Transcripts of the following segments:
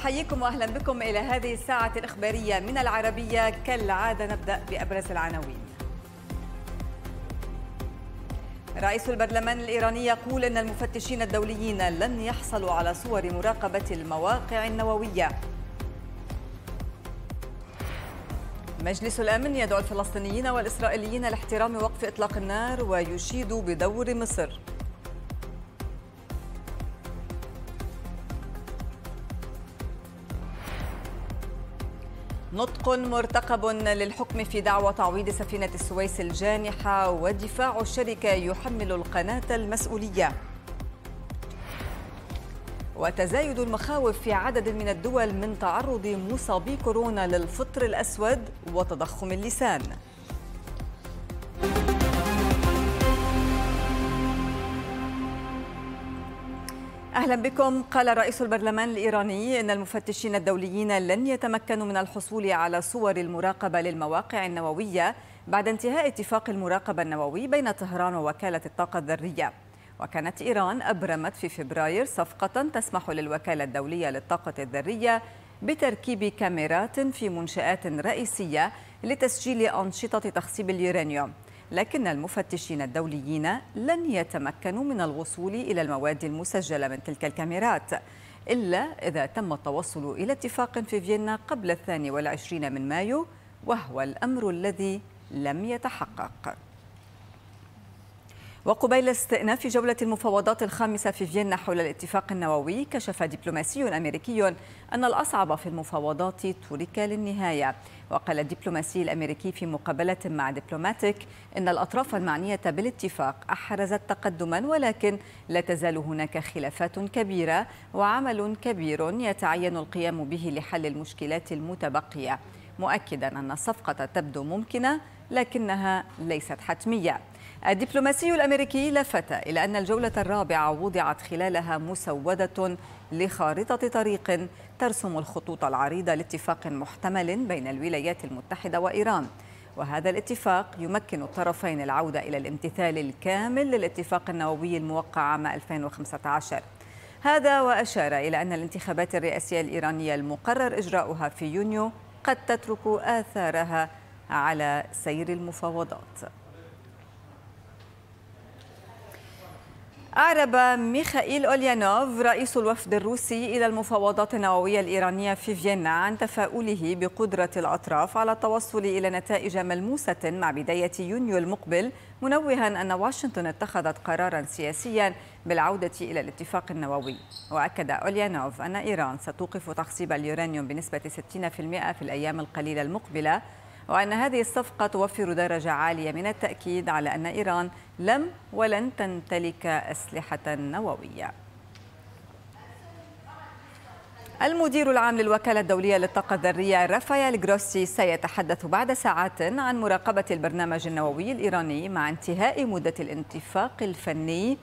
أحييكم وأهلا بكم إلى هذه الساعة الإخبارية من العربية. كالعادة نبدأ بأبرز العناوين. رئيس البرلمان الإيراني يقول أن المفتشين الدوليين لن يحصلوا على صور مراقبة المواقع النووية. مجلس الأمن يدعو الفلسطينيين والإسرائيليين لاحترام وقف إطلاق النار ويشيد بدور مصر. نطق مرتقب للحكم في دعوى تعويض سفينة السويس الجانحة ودفاع الشركة يحمل القناة المسؤولية. وتزايد المخاوف في عدد من الدول من تعرض مصابي كورونا للفطر الأسود وتضخم اللسان. أهلا بكم. قال رئيس البرلمان الإيراني إن المفتشين الدوليين لن يتمكنوا من الحصول على صور المراقبة للمواقع النووية بعد انتهاء اتفاق المراقبة النووي بين طهران ووكالة الطاقة الذرية. وكانت إيران أبرمت في فبراير صفقة تسمح للوكالة الدولية للطاقة الذرية بتركيب كاميرات في منشآت رئيسية لتسجيل أنشطة تخصيب اليورانيوم. لكن المفتشين الدوليين لن يتمكنوا من الوصول إلى المواد المسجلة من تلك الكاميرات إلا إذا تم التوصل إلى اتفاق في فيينا قبل الثاني والعشرين من مايو وهو الأمر الذي لم يتحقق. وقبيل استئناف جولة المفاوضات الخامسة في فيينا حول الاتفاق النووي كشف دبلوماسي أمريكي أن الأصعب في المفاوضات ترك للنهاية. وقال الدبلوماسي الأمريكي في مقابلة مع دبلوماتيك إن الأطراف المعنية بالاتفاق أحرزت تقدما ولكن لا تزال هناك خلافات كبيرة وعمل كبير يتعين القيام به لحل المشكلات المتبقية. مؤكدا أن الصفقة تبدو ممكنة لكنها ليست حتمية. الدبلوماسي الأمريكي لفت إلى أن الجولة الرابعة وضعت خلالها مسودة لخارطة طريق ترسم الخطوط العريضة لاتفاق محتمل بين الولايات المتحدة وإيران. وهذا الاتفاق يمكن الطرفين العودة إلى الامتثال الكامل للاتفاق النووي الموقع عام 2015 هذا وأشار إلى أن الانتخابات الرئاسية الإيرانية المقرر إجراؤها في يونيو قد تترك آثارها على سير المفاوضات. أعرب ميخائيل أوليانوف رئيس الوفد الروسي إلى المفاوضات النووية الإيرانية في فيينا عن تفاؤله بقدرة الأطراف على التوصل إلى نتائج ملموسة مع بداية يونيو المقبل منوها أن واشنطن اتخذت قرارا سياسيا بالعودة إلى الاتفاق النووي. وأكد أوليانوف أن إيران ستوقف تخصيب اليورانيوم بنسبة 60% في الأيام القليلة المقبلة وأن هذه الصفقة توفر درجة عالية من التأكيد على أن إيران لم ولن تمتلك أسلحة نووية. المدير العام للوكالة الدولية للطاقة الذرية رافائيل جروسي سيتحدث بعد ساعات عن مراقبة البرنامج النووي الإيراني مع انتهاء مدة الاتفاق الفني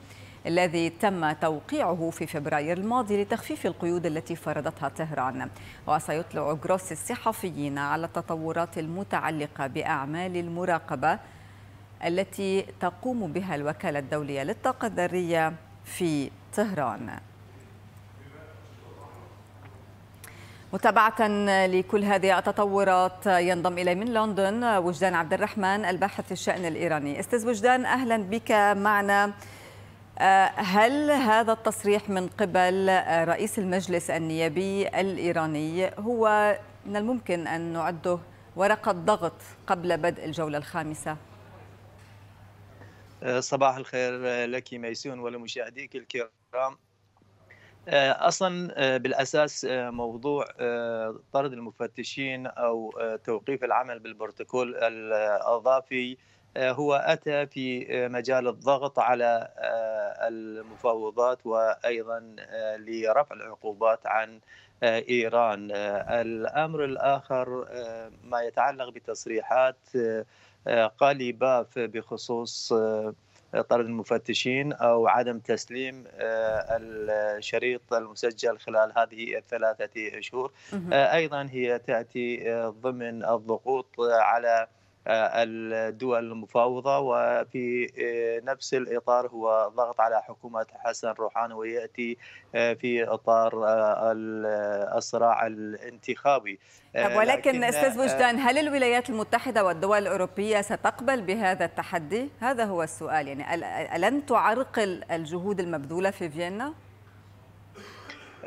الذي تم توقيعه في فبراير الماضي لتخفيف القيود التي فرضتها طهران. وسيطلع جروس الصحفيين على التطورات المتعلقة بأعمال المراقبة التي تقوم بها الوكالة الدولية للطاقة الذرية في طهران. متابعة لكل هذه التطورات ينضم إلي من لندن وجدان عبد الرحمن الباحث في الشأن الإيراني. أستاذ وجدان أهلا بك معنا. هل هذا التصريح من قبل رئيس المجلس النيابي الإيراني هو من الممكن أن نعده ورقة ضغط قبل بدء الجولة الخامسة؟ صباح الخير لك ميسون ولمشاهديك الكرام أصلا بالأساس موضوع طرد المفتشين أو توقيف العمل بالبروتوكول الأضافي هو أتى في مجال الضغط على المفاوضات وأيضا لرفع العقوبات عن إيران. الأمر الآخر ما يتعلق بتصريحات قالي باف بخصوص طرد المفتشين أو عدم تسليم الشريط المسجل خلال هذه الثلاثة اشهر أيضا هي تأتي ضمن الضغوط على الدول المفاوضة وفي نفس الإطار هو ضغط على حكومة حسن روحاني ويأتي في إطار الصراع الانتخابي طب ولكن أستاذ وجدان هل الولايات المتحدة والدول الأوروبية ستقبل بهذا التحدي؟ هذا هو السؤال يعني ألن تعرقل الجهود المبذولة في فيينا؟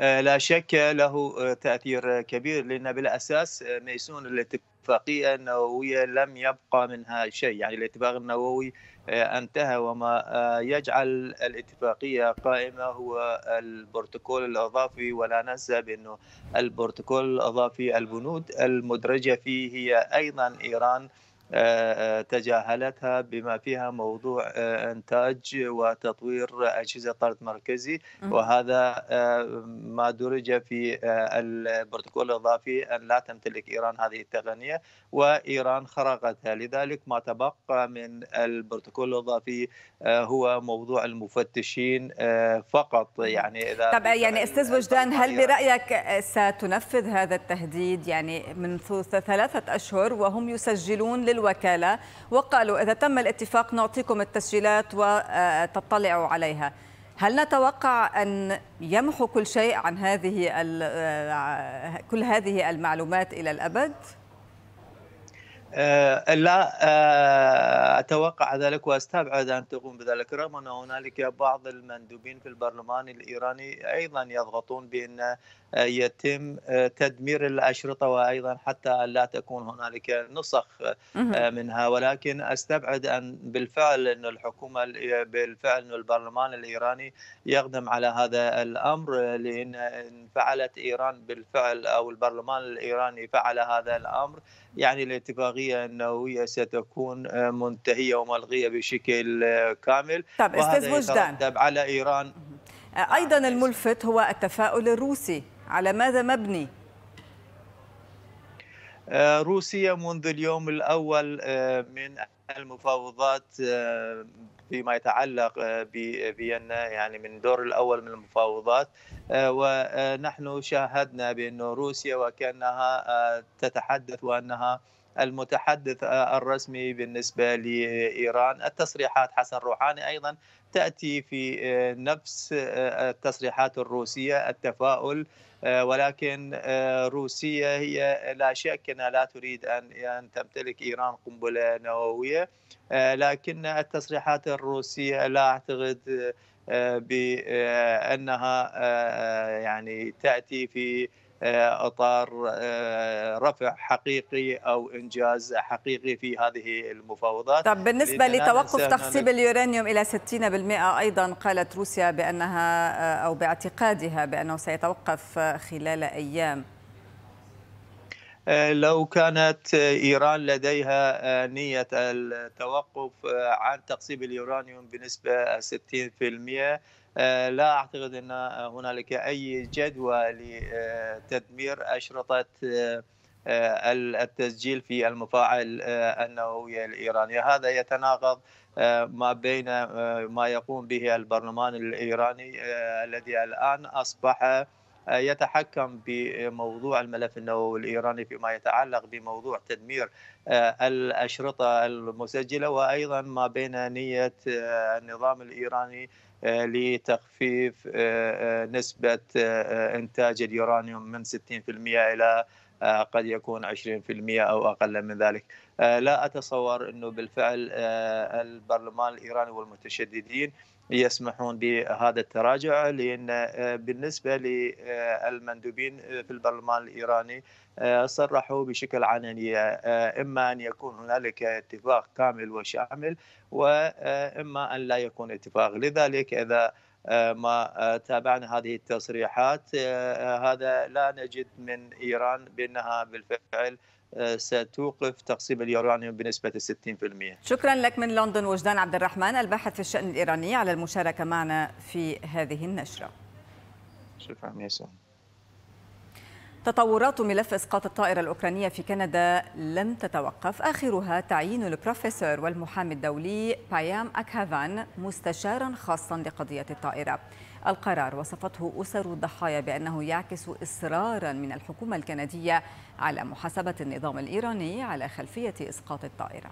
لا شك له تأثير كبير لأن بالأساس ميسون الاتفاقية النووية لم يبقى منها شيء. يعني الاتفاق النووي انتهى وما يجعل الاتفاقية قائمة هو البروتوكول الإضافي ولا ننسى بأنه البروتوكول الإضافي البنود المدرجة فيه هي أيضا إيران. تجاهلتها بما فيها موضوع إنتاج وتطوير أجهزة طرد مركزي. وهذا ما درج في البروتوكول الإضافي أن لا تمتلك إيران هذه التقنية وإيران خرقتها. لذلك ما تبقى من البروتوكول الإضافي هو موضوع المفتشين فقط. يعني إذا طب يعني أستاذ وجدان هل برأيك ستنفذ هذا التهديد يعني من ثلاثة أشهر وهم يسجلون لل الوكالة وقالوا إذا تم الاتفاق نعطيكم التسجيلات وتطلعوا عليها هل نتوقع أن يمحو كل شيء عن هذه كل هذه المعلومات إلى الأبد؟ آه لا آه أتوقع ذلك وأستبعد أن تقوم بذلك رغم أن هنالك بعض المندوبين في البرلمان الإيراني أيضا يضغطون بأن يتم تدمير الأشرطة وأيضا حتى لا تكون هنالك نسخ منها. ولكن أستبعد أن بالفعل أن الحكومة بالفعل أن البرلمان الإيراني يقدم على هذا الأمر لأن إن فعلت إيران بالفعل أو البرلمان الإيراني فعل هذا الأمر. يعني الاتفاقيه النووية ستكون منتهية وملغية بشكل كامل. طب أستاذ وجدان على إيران. أيضا الملفت هو التفاؤل الروسي. على ماذا مبني؟ روسيا منذ اليوم الأول من المفاوضات فيما يتعلق بفيينا يعني من الدور الأول من المفاوضات ونحن شاهدنا بأن روسيا وكأنها تتحدث وأنها المتحدث الرسمي بالنسبة لإيران. التصريحات حسن روحاني أيضا تأتي في نفس التصريحات الروسية التفاؤل ولكن روسيا هي لا شك أنها لا تريد أن أن تمتلك إيران قنبلة نووية لكن التصريحات الروسية لا أعتقد بانها يعني تأتي في أطار رفع حقيقي أو إنجاز حقيقي في هذه المفاوضات. طب بالنسبة لتوقف تخصيب اليورانيوم إلى 60% أيضا قالت روسيا بأنها أو باعتقادها بأنه سيتوقف خلال أيام. لو كانت إيران لديها نية التوقف عن تقصيب اليورانيوم بنسبة 60% لا أعتقد أن هنالك أي جدوى لتدمير أشرطة التسجيل في المفاعل النووية الإيرانية. هذا يتناقض ما بين ما يقوم به البرلمان الإيراني الذي الآن أصبح يتحكم بموضوع الملف النووي الإيراني فيما يتعلق بموضوع تدمير الأشرطة المسجلة وأيضا ما بين نية النظام الإيراني لتخفيف نسبة إنتاج اليورانيوم من 60% إلى قد يكون 20% أو أقل من ذلك. لا أتصور إنه بالفعل البرلمان الإيراني والمتشددين يسمحون بهذا التراجع لأن بالنسبة للمندوبين في البرلمان الإيراني صرحوا بشكل علني إما أن يكون هنالك اتفاق كامل وشامل واما أن لا يكون اتفاق. لذلك إذا ما تابعنا هذه التصريحات هذا لا نجد من إيران بأنها بالفعل ستوقف تقصيب اليورانيوم بنسبة 60% شكرا لك من لندن وجدان عبد الرحمن الباحث في الشأن الإيراني على المشاركة معنا في هذه النشرة. شكرا ياسون تطورات ملف إسقاط الطائرة الأوكرانية في كندا لم تتوقف. آخرها تعيين البروفيسور والمحامي الدولي بايام أكهافان مستشارا خاصا لقضية الطائرة. القرار وصفته أسر الضحايا بأنه يعكس إصرارا من الحكومة الكندية على محاسبة النظام الإيراني على خلفية إسقاط الطائرة.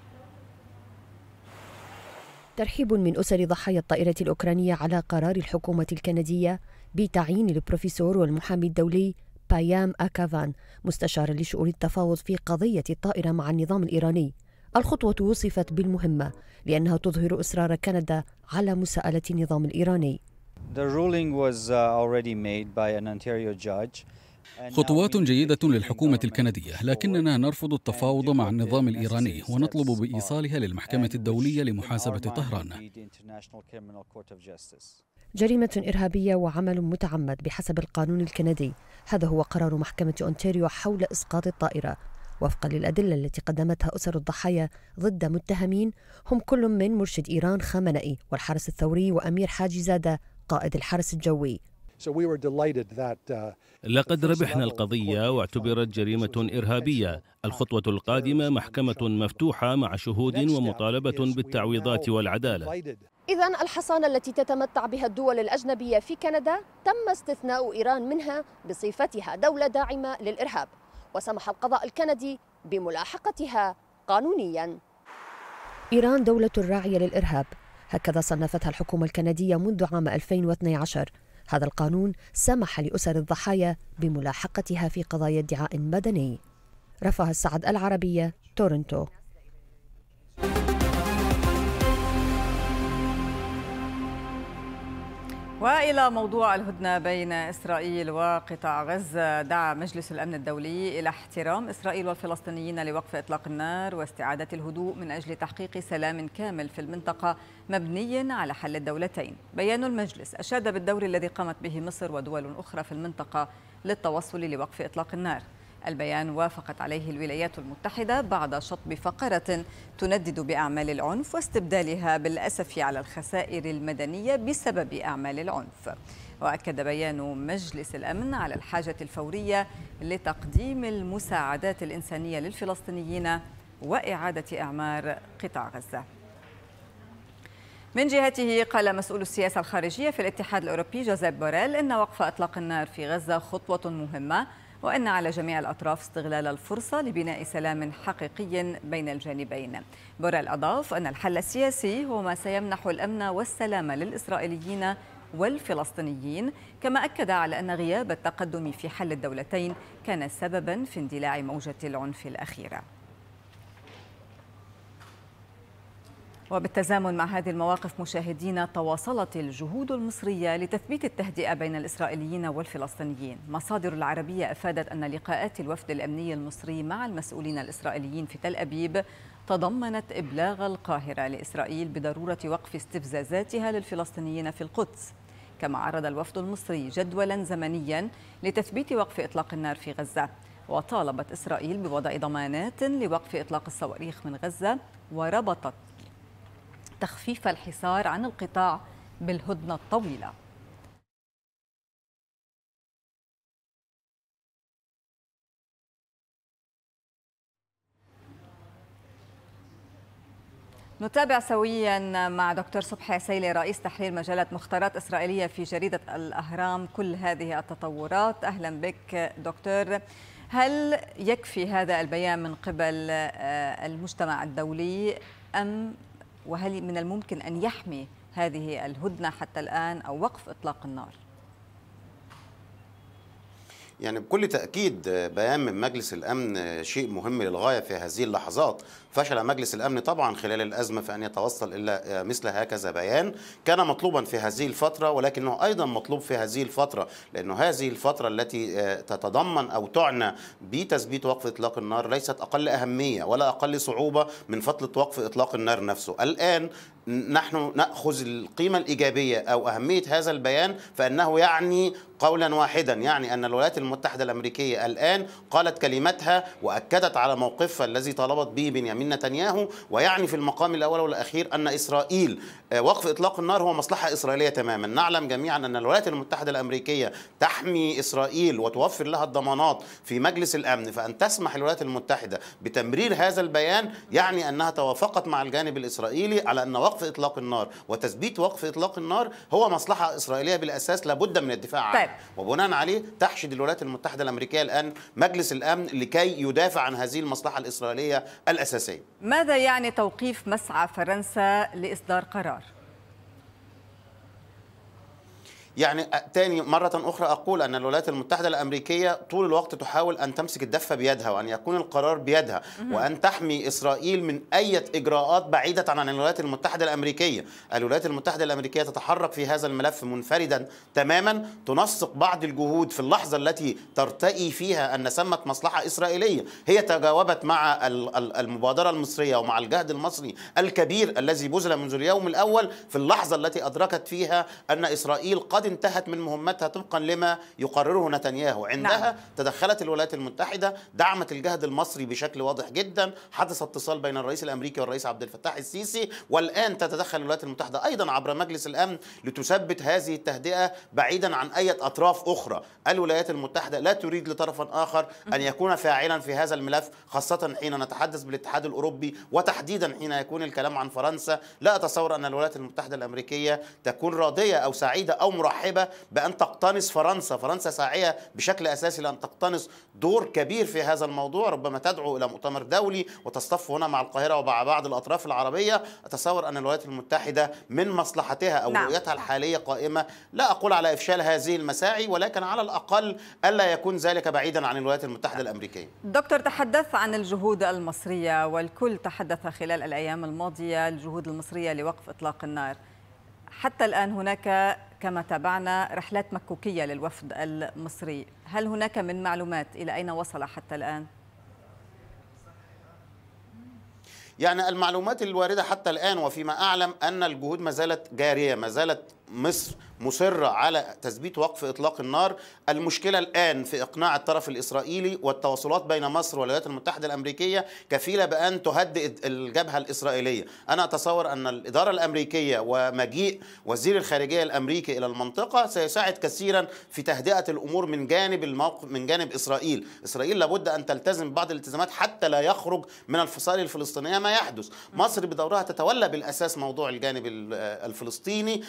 ترحيب من أسر ضحايا الطائرة الأوكرانية على قرار الحكومة الكندية بتعيين البروفيسور والمحامي الدولي بايام أكافان مستشارا لشؤون التفاوض في قضية الطائرة مع النظام الإيراني. الخطوة وصفت بالمهمة لأنها تظهر إصرار كندا على مساءلة النظام الإيراني. The ruling was uh, already made by an Ontario judge. خطوات جيدة للحكومة الكندية لكننا نرفض التفاوض مع النظام الإيراني ونطلب بإيصالها للمحكمة الدولية لمحاسبة طهران. جريمة إرهابية وعمل متعمد بحسب القانون الكندي. هذا هو قرار محكمة أونتاريو حول إسقاط الطائرة. وفقا للأدلة التي قدمتها أسر الضحايا ضد متهمين هم كل من مرشد إيران خامنئي والحرس الثوري وأمير حاجي زادة قائد الحرس الجوي. Uh, لقد ربحنا القضية واعتبرت جريمة إرهابية. الخطوة القادمة محكمة مفتوحة مع شهود ومطالبة بالتعويضات والعدالة. إذا الحصانة التي تتمتع بها الدول الأجنبية في كندا تم استثناء إيران منها بصفتها دولة داعمة للإرهاب وسمح القضاء الكندي بملاحقتها قانونيا. إيران دولة راعية للإرهاب. هكذا صنفتها الحكومة الكندية منذ عام 2012 هذا القانون سمح لأسر الضحايا بملاحقتها في قضايا ادعاء مدني. رفاه السعد العربية تورنتو. وإلى موضوع الهدنة بين إسرائيل وقطاع غزة دعا مجلس الأمن الدولي إلى احترام إسرائيل والفلسطينيين لوقف إطلاق النار واستعادة الهدوء من أجل تحقيق سلام كامل في المنطقة مبني على حل الدولتين. بيان المجلس أشاد بالدور الذي قامت به مصر ودول أخرى في المنطقة للتوصل لوقف إطلاق النار. البيان وافقت عليه الولايات المتحدة بعد شطب فقرة تندد بأعمال العنف واستبدالها بالأسف على الخسائر المدنية بسبب أعمال العنف. وأكد بيان مجلس الأمن على الحاجة الفورية لتقديم المساعدات الإنسانية للفلسطينيين وإعادة إعمار قطاع غزة. من جهته قال مسؤول السياسة الخارجية في الاتحاد الأوروبي جوزيف بوريل إن وقف إطلاق النار في غزة خطوة مهمة وأن على جميع الأطراف استغلال الفرصة لبناء سلام حقيقي بين الجانبين. بوريل أضاف أن الحل السياسي هو ما سيمنح الأمن والسلام للإسرائيليين والفلسطينيين كما أكد على أن غياب التقدم في حل الدولتين كان سببا في اندلاع موجة العنف الأخيرة وبالتزامن مع هذه المواقف مشاهدينا تواصلت الجهود المصرية لتثبيت التهدئة بين الإسرائيليين والفلسطينيين. مصادر العربية أفادت أن لقاءات الوفد الأمني المصري مع المسؤولين الإسرائيليين في تل أبيب تضمنت إبلاغ القاهرة لإسرائيل بضرورة وقف استفزازاتها للفلسطينيين في القدس. كما عرض الوفد المصري جدولا زمنيا لتثبيت وقف إطلاق النار في غزة وطالبت إسرائيل بوضع ضمانات لوقف إطلاق الصواريخ من غزة وربطت تخفيف الحصار عن القطاع بالهدنة الطويلة. نتابع سويا مع دكتور صبحي عسيلي رئيس تحرير مجلة مختارات إسرائيلية في جريدة الأهرام كل هذه التطورات. أهلا بك دكتور. هل يكفي هذا البيان من قبل آه، المجتمع الدولي أم وهل من الممكن أن يحمي هذه الهدنة حتى الآن أو وقف إطلاق النار؟ يعني بكل تأكيد بيان من مجلس الأمن شيء مهم للغاية في هذه اللحظات. فشل مجلس الأمن طبعا خلال الأزمة في أن يتوصل إلى مثل هكذا بيان. كان مطلوبا في هذه الفترة ولكنه أيضا مطلوب في هذه الفترة لأنه هذه الفترة التي تتضمن أو تعنى بتثبيت وقف إطلاق النار ليست أقل أهمية ولا أقل صعوبة من فترة وقف إطلاق النار نفسه. الآن نحن نأخذ القيمة الإيجابية أو أهمية هذا البيان فإنه يعني قولا واحدا يعني أن الولايات المتحدة الأمريكية الآن قالت كلمتها وأكدت على موقفها الذي طلبت به بنيامين نتنياهو ويعني في المقام الأول والأخير أن إسرائيل آه، وقف إطلاق النار هو مصلحة إسرائيلية تماما. نعلم جميعا أن الولايات المتحدة الأمريكية تحمي إسرائيل وتوفر لها الضمانات في مجلس الأمن فأن تسمح الولايات المتحدة بتمرير هذا البيان يعني أنها توافقت مع الجانب الإسرائيلي على أن وقف وقف إطلاق النار وتثبيت وقف إطلاق النار هو مصلحة إسرائيلية بالأساس لابد من الدفاع عنها. طيب. وبناء عليه تحشد الولايات المتحدة الأمريكية الآن مجلس الأمن لكي يدافع عن هذه المصلحة الإسرائيلية الأساسية. ماذا يعني توقيف مسعى فرنسا لإصدار قرار؟ يعني تاني مرة أخرى أقول أن الولايات المتحدة الأمريكية طول الوقت تحاول أن تمسك الدفة بيدها وأن يكون القرار بيدها وأن تحمي إسرائيل من أي إجراءات بعيدة عن الولايات المتحدة الأمريكية. الولايات المتحدة الأمريكية تتحرك في هذا الملف منفردا تماما. تنسق بعض الجهود في اللحظة التي ترتئي فيها أن سمت مصلحة إسرائيلية. هي تجاوبت مع المبادرة المصرية ومع الجهد المصري الكبير الذي بذل منذ اليوم الأول في اللحظة التي أدركت فيها أن إسرائيل قد انتهت من مهمتها طبقا لما يقرره نتنياهو. عندها نعم. تدخلت الولايات المتحدة دعمت الجهد المصري بشكل واضح جدا حدث اتصال بين الرئيس الأمريكي والرئيس عبد الفتاح السيسي والآن تتدخل الولايات المتحدة أيضا عبر مجلس الأمن لتثبت هذه التهدئة بعيدا عن أي أطراف أخرى. الولايات المتحدة لا تريد لطرف آخر أن يكون فاعلا في هذا الملف خاصة حين نتحدث بالاتحاد الأوروبي وتحديدا حين يكون الكلام عن فرنسا. لا أتصور أن الولايات المتحدة الأمريكية تكون راضية أو سعيدة أو مرحبة بأن تقتنص فرنسا. فرنسا ساعية بشكل أساسي لأن تقتنص دور كبير في هذا الموضوع ربما تدعو إلى مؤتمر دولي وتصطف هنا مع القاهرة ومع بعض الأطراف العربية. أتصور أن الولايات المتحدة من مصلحتها أو نعم. رؤيتها الحالية قائمة. لا أقول على إفشال هذه المساعي ولكن على الأقل ألا يكون ذلك بعيدا عن الولايات المتحدة الأمريكية. دكتور تحدث عن الجهود المصرية والكل تحدث خلال الأيام الماضية الجهود المصرية لوقف إطلاق النار. حتى الآن هناك كما تابعنا رحلات مكوكية للوفد المصري هل هناك من معلومات إلى أين وصل حتى الآن؟ يعني المعلومات الواردة حتى الآن وفيما أعلم أن الجهود ما زالت جارية ما زالت مصر مصرة على تثبيت وقف إطلاق النار. المشكلة الآن في إقناع الطرف الإسرائيلي والتواصلات بين مصر والولايات المتحدة الأمريكية كفيلة بأن تهدئ الجبهة الإسرائيلية. أنا أتصور أن الإدارة الأمريكية ومجيء وزير الخارجية الأمريكي إلى المنطقة سيساعد كثيرا في تهدئة الأمور من جانب الموقف من جانب إسرائيل. إسرائيل لابد أن تلتزم بعض الالتزامات حتى لا يخرج من الفصائل الفلسطينية ما يحدث. مصر بدورها تتولى بالأساس موضوع الجانب الفلسطيني.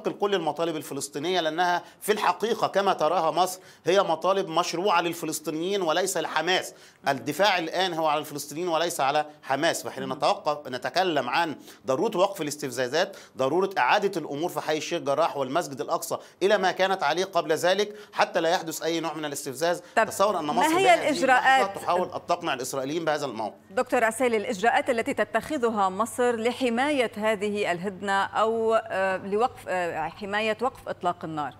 وتنقل كل المطالب الفلسطينية لأنها في الحقيقة كما تراها مصر هي مطالب مشروعة للفلسطينيين وليس لحماس. الدفاع الآن هو على الفلسطينيين وليس على حماس. فحين نتوقف نتكلم عن ضرورة وقف الاستفزازات ضرورة إعادة الأمور في حي الشيخ جراح والمسجد الأقصى إلى ما كانت عليه قبل ذلك حتى لا يحدث أي نوع من الاستفزاز. تصور أن مصر ما هي الإجراءات؟ تحاول أن تقنع الإسرائيليين بهذا الموقف. دكتور عسيلي الإجراءات التي تتخذها مصر لحماية هذه الهدنة أو آه، لوقف حماية وقف إطلاق النار.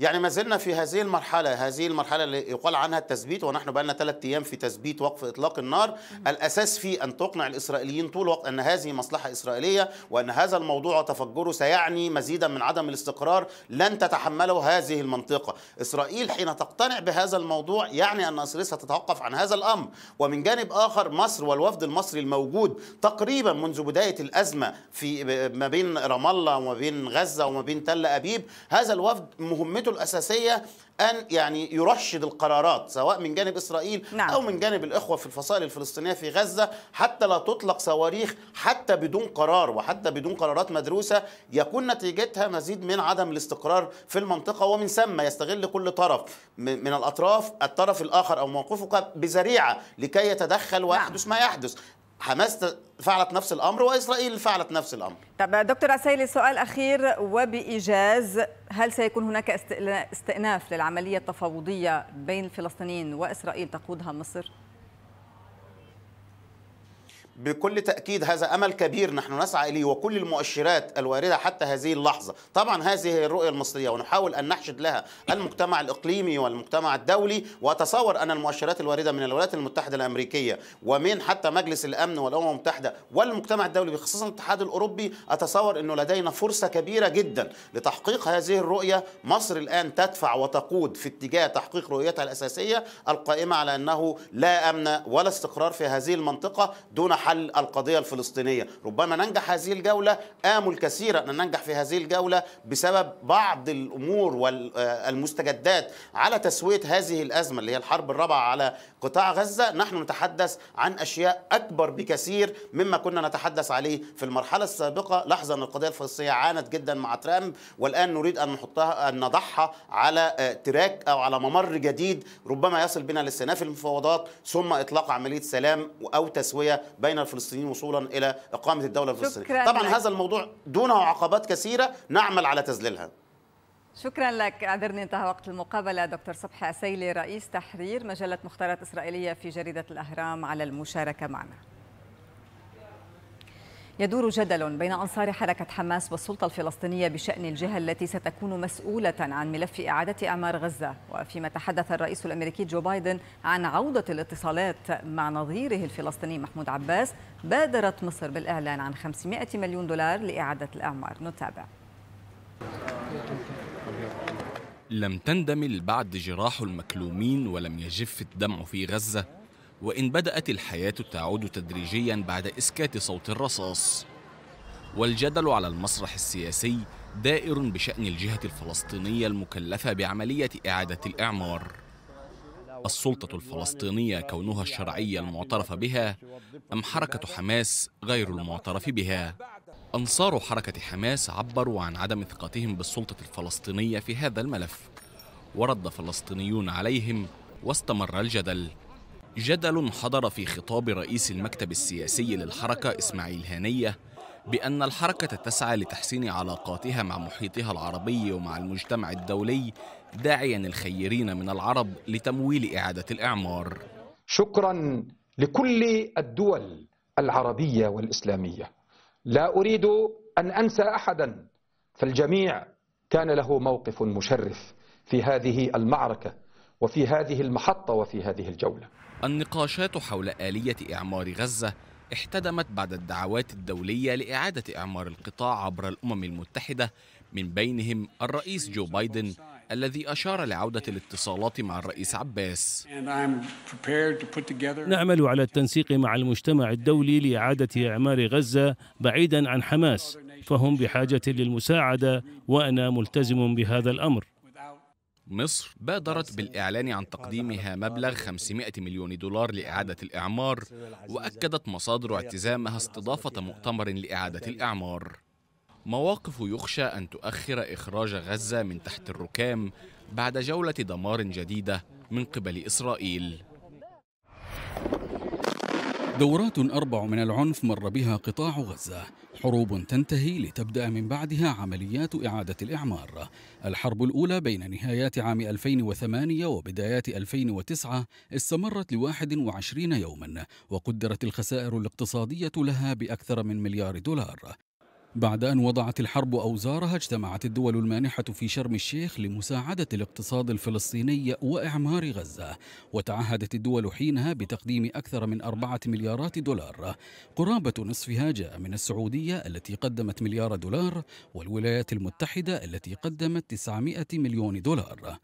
يعني ما زلنا في هذه المرحلة هذه المرحلة اللي يقال عنها التثبيت ونحن بقى لنا ثلاث أيام في تثبيت وقف إطلاق النار. الأساس في أن تقنع الإسرائيليين طول الوقت أن هذه مصلحة إسرائيلية وأن هذا الموضوع وتفجره سيعني مزيدا من عدم الاستقرار لن تتحمله هذه المنطقة. إسرائيل حين تقتنع بهذا الموضوع يعني أن إسرائيل ستتوقف عن هذا الأمر. ومن جانب آخر مصر والوفد المصري الموجود تقريبا منذ بداية الأزمة في ما بين رام الله وما بين غزة وما بين تل أبيب هذا الوفد مهمته مهمته الأساسية أن يعني يرشد القرارات سواء من جانب إسرائيل نعم. أو من جانب الإخوة في الفصائل الفلسطينية في غزة حتى لا تطلق صواريخ حتى بدون قرار وحتى بدون قرارات مدروسة يكون نتيجتها مزيد من عدم الاستقرار في المنطقة ومن ثم يستغل كل طرف من الأطراف الطرف الآخر أو موقفك بذريعة لكي يتدخل ويحدث نعم. ما يحدث حماس فعلت نفس الأمر وإسرائيل فعلت نفس الأمر. طب دكتور عسيلي سؤال أخير وبإيجاز هل سيكون هناك استئناف للعملية التفاوضية بين الفلسطينيين وإسرائيل تقودها مصر؟ بكل تأكيد هذا أمل كبير نحن نسعى إليه وكل المؤشرات الواردة حتى هذه اللحظة. طبعا هذه هي الرؤية المصرية ونحاول أن نحشد لها المجتمع الإقليمي والمجتمع الدولي. وأتصور أن المؤشرات الواردة من الولايات المتحدة الأمريكية ومن حتى مجلس الأمن والأمم المتحدة والمجتمع الدولي بخصوصا الاتحاد الأوروبي أتصور أنه لدينا فرصة كبيرة جدا لتحقيق هذه الرؤية. مصر الآن تدفع وتقود في اتجاه تحقيق رؤيتها الأساسية القائمة على أنه لا أمن ولا استقرار في هذه المنطقة دون حل القضية الفلسطينية. ربما ننجح هذه الجولة آمل كثيرا أن ننجح في هذه الجولة بسبب بعض الأمور والمستجدات على تسوية هذه الأزمة اللي هي الحرب الرابعة على قطاع غزة. نحن نتحدث عن أشياء أكبر بكثير مما كنا نتحدث عليه في المرحلة السابقة. لحظة أن القضية الفلسطينية عانت جدا مع ترامب والآن نريد أن نحطها أن نضعها على تراك أو على ممر جديد. ربما يصل بنا لاستئناف المفاوضات ثم إطلاق عملية سلام أو تسوية بين الفلسطينيين وصولا إلى إقامة الدولة الفلسطينية. طبعا لك. هذا الموضوع دونه عقبات كثيرة نعمل على تذليلها شكرا لك. اعذرني انتهى وقت المقابلة. دكتور صبحي عسيلي رئيس تحرير مجلة مختارات إسرائيلية في جريدة الأهرام على المشاركة معنا. يدور جدل بين أنصار حركة حماس والسلطة الفلسطينية بشأن الجهة التي ستكون مسؤولة عن ملف إعادة إعمار غزة. وفيما تحدث الرئيس الأمريكي جو بايدن عن عودة الاتصالات مع نظيره الفلسطيني محمود عباس بادرت مصر بالإعلان عن 500 مليون دولار لإعادة الإعمار. نتابع. لم تندمل بعد جراح المكلومين ولم يجف الدمع في غزة. وإن بدأت الحياة تعود تدريجيا بعد إسكات صوت الرصاص. والجدل على المسرح السياسي دائر بشأن الجهة الفلسطينية المكلفة بعملية إعادة الإعمار. السلطة الفلسطينية كونها الشرعية المعترف بها أم حركة حماس غير المعترف بها؟ أنصار حركة حماس عبروا عن عدم ثقتهم بالسلطة الفلسطينية في هذا الملف ورد فلسطينيون عليهم واستمر الجدل. جدل حضر في خطاب رئيس المكتب السياسي للحركة إسماعيل هانية بأن الحركة تسعى لتحسين علاقاتها مع محيطها العربي ومع المجتمع الدولي داعيا الخيرين من العرب لتمويل إعادة الإعمار. شكرا لكل الدول العربية والإسلامية. لا أريد أن أنسى أحدا فالجميع كان له موقف مشرف في هذه المعركة وفي هذه المحطة وفي هذه الجولة. النقاشات حول آلية إعمار غزة احتدمت بعد الدعوات الدولية لإعادة إعمار القطاع عبر الأمم المتحدة من بينهم الرئيس جو بايدن الذي أشار لعودة الاتصالات مع الرئيس عباس. نعمل على التنسيق مع المجتمع الدولي لإعادة إعمار غزة بعيدا عن حماس فهم بحاجة للمساعدة وأنا ملتزم بهذا الأمر. مصر بادرت بالإعلان عن تقديمها مبلغ 500 مليون دولار لإعادة الإعمار وأكدت مصادر اعتزامها استضافة مؤتمر لإعادة الإعمار. مواقف يخشى أن تؤخر إخراج غزة من تحت الركام بعد جولة دمار جديدة من قبل إسرائيل. دورات أربع من العنف مر بها قطاع غزة. حروب تنتهي لتبدأ من بعدها عمليات إعادة الإعمار. الحرب الأولى بين نهايات عام 2008 وبدايات 2009 استمرت لواحد وعشرين يوما وقدرت الخسائر الاقتصادية لها بأكثر من مليار دولار. بعد أن وضعت الحرب أوزارها اجتمعت الدول المانحة في شرم الشيخ لمساعدة الاقتصاد الفلسطيني وإعمار غزة وتعهدت الدول حينها بتقديم أكثر من أربعة مليارات دولار. قرابة نصفها جاء من السعودية التي قدمت مليار دولار والولايات المتحدة التي قدمت 900 مليون دولار.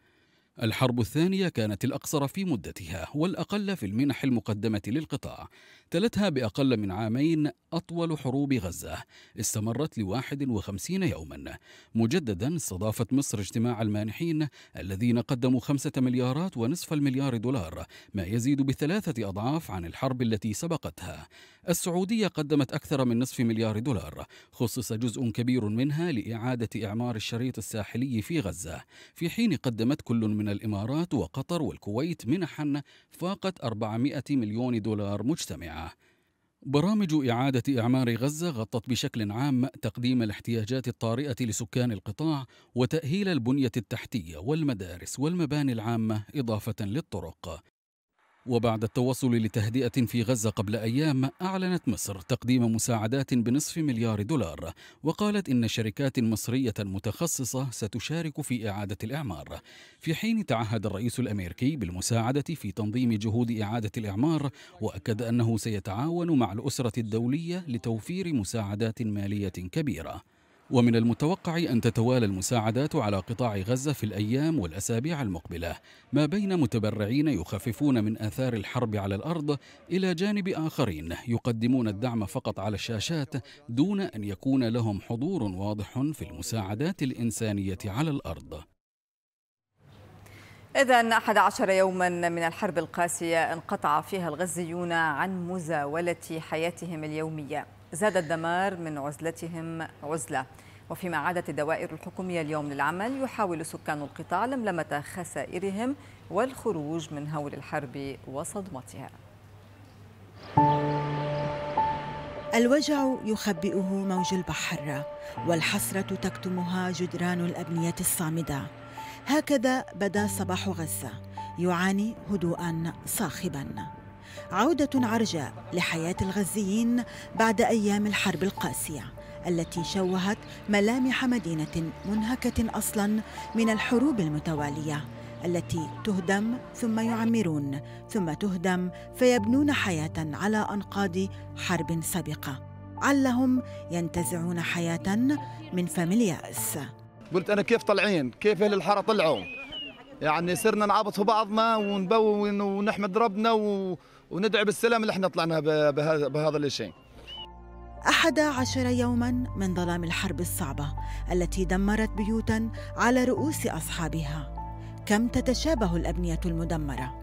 الحرب الثانية كانت الأقصر في مدتها والأقل في المنح المقدمة للقطاع. تلتها بأقل من عامين أطول حروب غزة. استمرت لواحد وخمسين يوما. مجددا استضافت مصر اجتماع المانحين الذين قدموا خمسة مليارات ونصف المليار دولار ما يزيد بثلاثة أضعاف عن الحرب التي سبقتها. السعودية قدمت أكثر من نصف مليار دولار. خصص جزء كبير منها لإعادة إعمار الشريط الساحلي في غزة. في حين قدمت كل من الإمارات وقطر والكويت منحا فاقت 400 مليون دولار برامج إعادة إعمار غزة غطت بشكل عام تقديم الاحتياجات الطارئة لسكان القطاع وتأهيل البنية التحتية والمدارس والمباني العامة إضافة للطرق. وبعد التوصل لتهدئة في غزة قبل أيام أعلنت مصر تقديم مساعدات بنصف مليار دولار وقالت إن شركات مصرية متخصصة ستشارك في إعادة الإعمار. في حين تعهد الرئيس الأمريكي بالمساعدة في تنظيم جهود إعادة الإعمار وأكد أنه سيتعاون مع الأسرة الدولية لتوفير مساعدات مالية كبيرة. ومن المتوقع أن تتوالى المساعدات على قطاع غزة في الأيام والأسابيع المقبلة ما بين متبرعين يخففون من آثار الحرب على الأرض إلى جانب آخرين يقدمون الدعم فقط على الشاشات دون أن يكون لهم حضور واضح في المساعدات الإنسانية على الأرض. إذا 11 يوما من الحرب القاسية انقطع فيها الغزيون عن مزاولة حياتهم اليومية. زاد الدمار من عزلتهم عزلة. وفيما عادت الدوائر الحكومية اليوم للعمل يحاول سكان القطاع لملمة خسائرهم والخروج من هول الحرب وصدمتها. الوجع يخبئه موج البحر والحسرة تكتمها جدران الأبنية الصامدة. هكذا بدا صباح غزة يعاني هدوءا صاخبا. عودة عرجاء لحياة الغزيين بعد أيام الحرب القاسية التي شوهت ملامح مدينة منهكة أصلا من الحروب المتوالية التي تهدم ثم يعمرون ثم تهدم فيبنون حياة على أنقاض حرب سابقة. علهم ينتزعون حياة من فم اليأس. قلت أنا كيف طالعين؟ كيف أهل الحارة طلعوا؟ يعني صرنا نعبط في بعضنا ونبون ونحمد ربنا و... وندعي بالسلام اللي إحنا طلعنا بهذا, بهذا الشيء أحد عشر يوما من ظلام الحرب الصعبة التي دمرت بيوتا على رؤوس أصحابها. كم تتشابه الأبنية المدمرة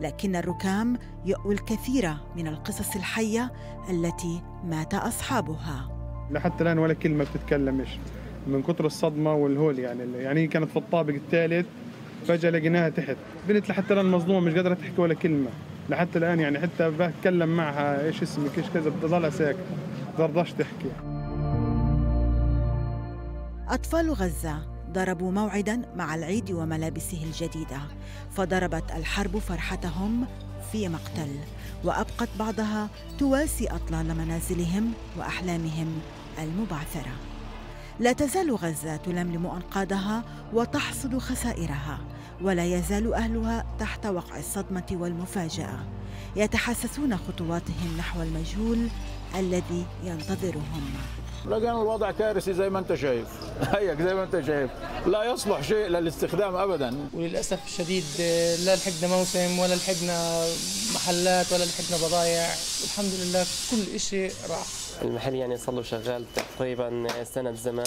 لكن الركام يؤوي الكثير من القصص الحية التي مات أصحابها. لحتى الآن ولا كلمة بتتكلمش من كثر الصدمة والهول يعني يعني هي كانت في الطابق الثالث فجأة لقيناها تحت. بنت لحتى الآن مصدومة مش قادرة تحكي ولا كلمة. لحتى الآن يعني حتى بتكلم معها إيش اسمك؟ إيش كذا؟ بتضلها ساكتة برضاش تحكي. أطفال غزة ضربوا موعدا مع العيد وملابسه الجديدة فضربت الحرب فرحتهم في مقتل وأبقت بعضها تواسي أطلال منازلهم وأحلامهم المبعثرة. لا تزال غزة تلملم أنقاضها وتحصد خسائرها. ولا يزال أهلها تحت وقع الصدمة والمفاجأة. يتحسسون خطواتهم نحو المجهول الذي ينتظرهم. لقينا الوضع كارثي زي ما انت شايف. هيك زي ما انت شايف. لا يصلح شيء للاستخدام ابدا. وللأسف الشديد لا لحقنا موسم ولا لحقنا محلات ولا لحقنا بضايع الحمد لله كل شيء راح. المحل يعني صار له شغال تقريبا سنة زمان.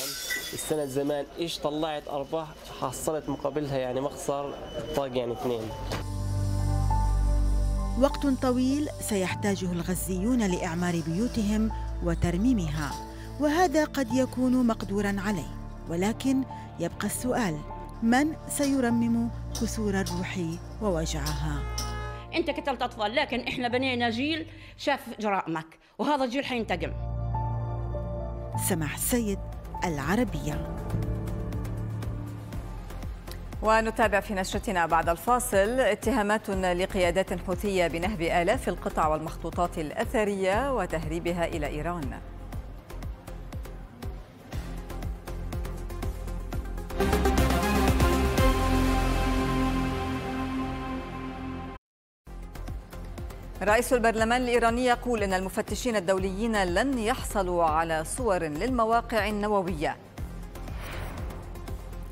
السنة زمان إيش طلعت أرباح حصلت مقابلها يعني مخسر طاق يعني اثنين. وقت طويل سيحتاجه الغزيون لإعمار بيوتهم وترميمها. وهذا قد يكون مقدورا عليه. ولكن يبقى السؤال من سيرمم كسور الروح ووجعها؟ أنت قتلت أطفال لكن إحنا بنينا جيل شاف جرائمك وهذا الجيل حينتقم. سماح السيد العربية. ونتابع في نشرتنا بعد الفاصل اتهامات لقيادات حوثية بنهب آلاف القطع والمخطوطات الأثرية وتهريبها إلى إيران. رئيس البرلمان الإيراني يقول أن المفتشين الدوليين لن يحصلوا على صور للمواقع النووية.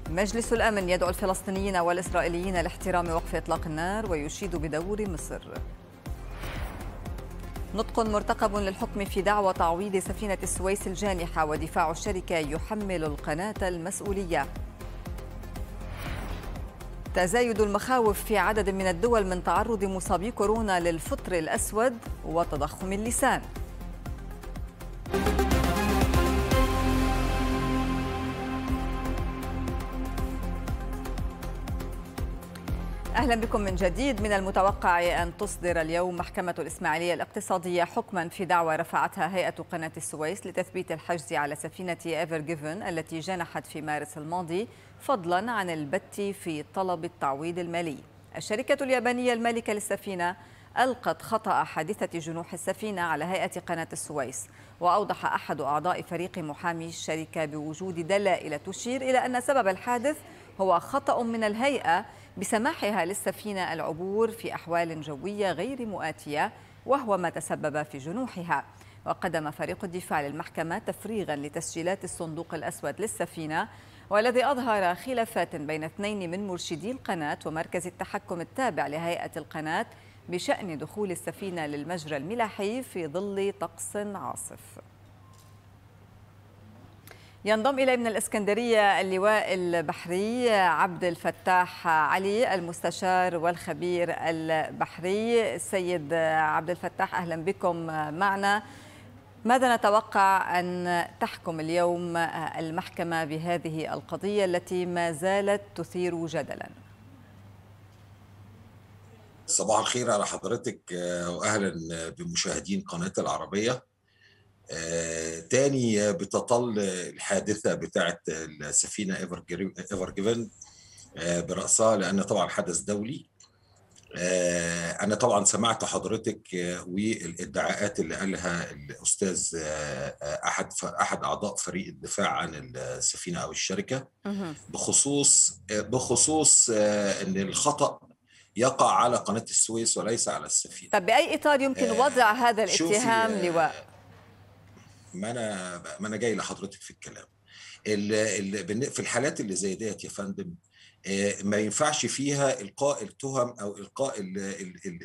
مجلس الأمن يدعو الفلسطينيين والإسرائيليين لاحترام وقف إطلاق النار ويشيد بدور مصر. نطق مرتقب للحكم في دعوى تعويض سفينة السويس الجانحة ودفاع الشركة يحمل القناة المسؤولية. تزايد المخاوف في عدد من الدول من تعرض مصابي كورونا للفطر الأسود وتضخم اللسان. أهلا بكم من جديد من المتوقع أن تصدر اليوم محكمة الإسماعيلية الاقتصادية حكما في دعوى رفعتها هيئة قناة السويس لتثبيت الحجز على سفينة ايفر جيفن التي جنحت في مارس الماضي فضلا عن البت في طلب التعويض المالي. الشركة اليابانية المالكة للسفينة ألقت خطأ حادثة جنوح السفينة على هيئة قناة السويس وأوضح أحد أعضاء فريق محامي الشركة بوجود دلائل تشير إلى أن سبب الحادث هو خطأ من الهيئة بسماحها للسفينة العبور في أحوال جوية غير مؤاتية وهو ما تسبب في جنوحها. وقدم فريق الدفاع للمحكمة تفريغا لتسجيلات الصندوق الأسود للسفينة والذي أظهر خلافات بين اثنين من مرشدي القناة ومركز التحكم التابع لهيئة القناة بشأن دخول السفينة للمجرى الملاحي في ظل طقس عاصف. ينضم إلي من الإسكندرية اللواء البحري عبد الفتاح علي المستشار والخبير البحري. السيد عبد الفتاح أهلا بكم معنا. ماذا نتوقع أن تحكم اليوم المحكمة بهذه القضية التي ما زالت تثير جدلا؟ صباح الخير على حضرتك وأهلا بمشاهدين قناة العربية. آه، تاني بتطل الحادثة بتاعت السفينة ايفر جيفن آه، برأسها لأن طبعا حدث دولي. آه، أنا طبعا سمعت حضرتك والادعاءات اللي قالها الأستاذ أحد أحد أعضاء فريق الدفاع عن السفينة أو الشركة. بخصوص بخصوص إن الخطأ يقع على قناة السويس وليس على السفينة. طب بأي إطار يمكن وضع هذا الاتهام لواء؟ ما أنا ما أنا جاي لحضرتك في الكلام. ال ال في الحالات اللي زي ديت يا فندم ما ينفعش فيها إلقاء التهم أو إلقاء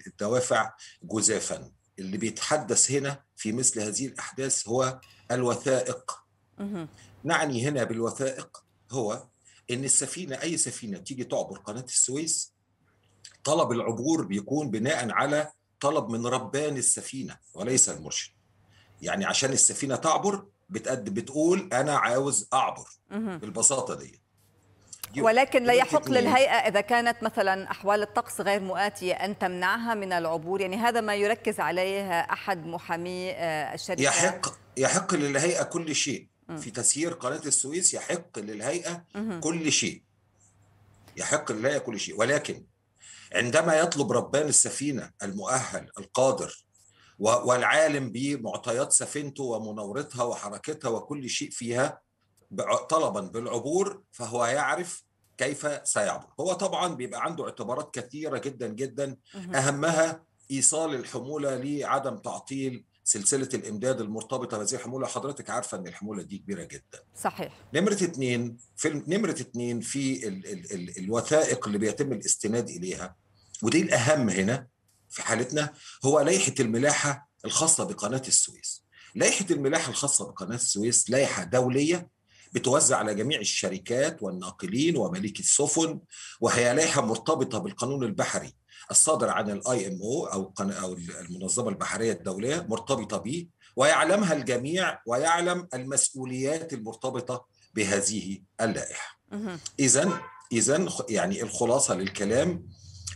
الدوافع جزافا. اللي بيتحدث هنا في مثل هذه الأحداث هو الوثائق. نعني هنا بالوثائق هو إن السفينة أي سفينة تيجي تعبر قناة السويس طلب العبور بيكون بناء على طلب من ربان السفينة وليس المرشد. يعني عشان السفينة تعبر بتقد بتقول أنا عاوز أعبر بالبساطة دي. ولكن لا يحق للهيئة إذا كانت مثلا أحوال الطقس غير مؤاتية أن تمنعها من العبور. يعني هذا ما يركز عليه أحد محامي الشركة. يحق يحق للهيئة كل شيء. في تسيير قناة السويس يحق للهيئة كل شيء. يحق للهيئة كل شيء. ولكن عندما يطلب ربان السفينة المؤهل القادر والعالم بمعطيات سفينته ومناورتها وحركتها وكل شيء فيها طلبا بالعبور فهو يعرف كيف سيعبر. هو طبعا بيبقى عنده اعتبارات كثيرة جدا جدا. أهمها إيصال الحمولة لعدم تعطيل سلسلة الإمداد المرتبطة. بهذه الحمولة حضرتك عارفة أن الحمولة دي كبيرة جدا. صحيح. نمرة اثنين في نمرة اثنين في ال ال ال الوثائق اللي بيتم الاستناد إليها ودي الأهم هنا في حالتنا هو لائحة الملاحة الخاصة بقناة السويس لائحة الملاحة الخاصة بقناة السويس لائحة دولية بتوزع على جميع الشركات والناقلين وملك السفن وهي لائحة مرتبطة بالقانون البحري الصادر عن ال IMO أو أو المنظمة البحرية الدولية مرتبطة به ويعلمها الجميع ويعلم المسؤوليات المرتبطة بهذه اللائحة. اذا اذا يعني الخلاصة للكلام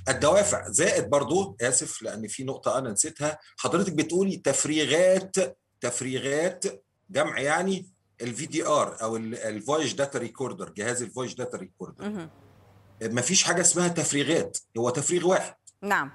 الدوافع زائد برضو آسف لأن في نقطة أنا نسيتها حضرتك بتقولي تفريغات تفريغات جمع يعني ال VDR أو ال voyage data recorder جهاز ال voyage data recorder ما فيش حاجة اسمها تفريغات هو تفريغ واحد. نعم.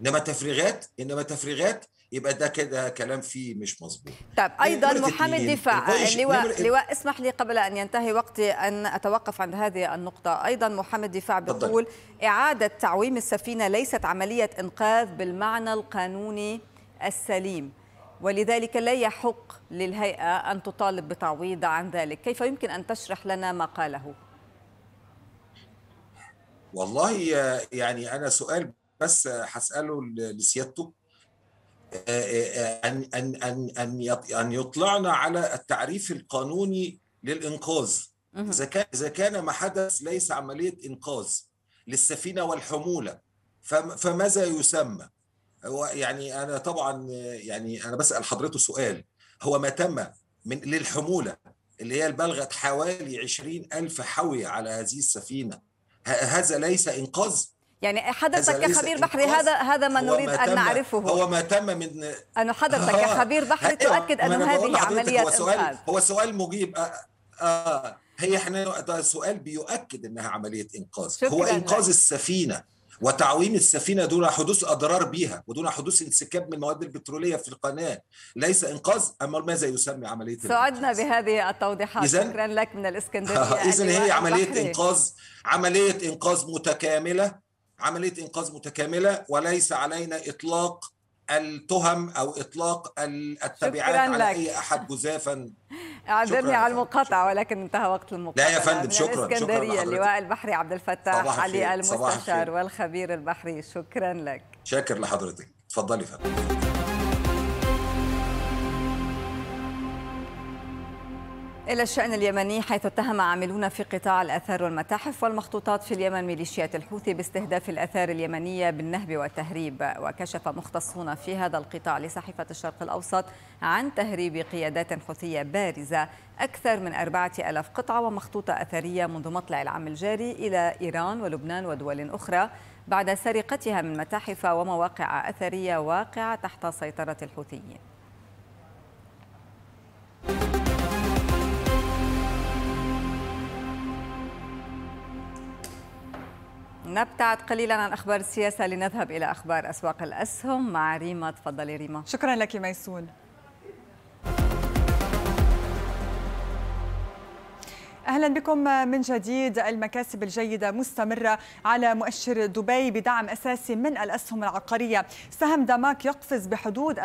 إنما تفريغات إنما تفريغات يبقى ده كده كلام فيه مش مظبوط. طيب أيضا محامي الدفاع لواء لواء اسمح لي قبل أن ينتهي وقتي أن أتوقف عند هذه النقطة. أيضا محامي الدفاع بيقول إعادة تعويم السفينة ليست عملية إنقاذ بالمعنى القانوني السليم ولذلك لا يحق للهيئة أن تطالب بتعويض عن ذلك. كيف يمكن أن تشرح لنا ما قاله؟ والله يعني أنا سؤال بس هسأله لسيادته. ان ان ان أن أن يطلعنا على التعريف القانوني للإنقاذ. إذا كان إذا كان ما حدث ليس عملية إنقاذ للسفينة والحمولة. فماذا يسمى؟ هو يعني أنا طبعا يعني أنا بسأل حضرته سؤال. هو ما تم من للحمولة اللي هي بلغت حوالي 20 ألف حوي على هذه السفينة. هذا ليس إنقاذ؟ يعني حضرتك كخبير بحري هذا هذا ما نريد ما أن نعرفه. هو ما تم من انه حضرتك آه كخبير بحري تؤكد انه هذه عمليه هو سؤال هو سؤال مجيب. آه آه هي إحنا ده سؤال بيؤكد إنها عملية إنقاذ. هو إنقاذ السفينة وتعويم السفينة دون حدوث أضرار بها ودون حدوث انسكاب من المواد البترولية في القناة. ليس إنقاذ أما ماذا يسمى عملية سعدنا بهذه التوضيحات. شكرا لك من الإسكندرية اذا هي عملية بحري. انقاذ عملية إنقاذ متكاملة. عملية إنقاذ متكاملة وليس علينا إطلاق التهم أو إطلاق التبعات على لك. أي أحد جزافا. أعذرني على يا المقاطعة ولكن انتهى وقت المقاطعة. لا يا فندم، شكراً، لحضرتك. اللواء البحري عبد الفتاح علي المستشار. والخبير البحري. شكرا لك. شاكر لحضرتك. اتفضلي فندم. إلى الشأن اليمني حيث اتهم عاملون في قطاع الآثار والمتاحف والمخطوطات في اليمن ميليشيات الحوثي باستهداف الآثار اليمنية بالنهب والتهريب. وكشف مختصون في هذا القطاع لصحيفة الشرق الأوسط عن تهريب قيادات حوثية بارزة أكثر من أربعة ألاف قطعة ومخطوطة أثرية منذ مطلع العام الجاري إلى إيران ولبنان ودول أخرى. بعد سرقتها من متاحف ومواقع أثرية واقعة تحت سيطرة الحوثيين. نبتعد قليلا عن أخبار السياسة لنذهب إلى أخبار أسواق الأسهم. مع ريما تفضلي ريما. شكرا لك ميسون. أهلا بكم من جديد. المكاسب الجيدة مستمرة على مؤشر دبي بدعم أساسي من الأسهم العقارية. سهم داماك يقفز بحدود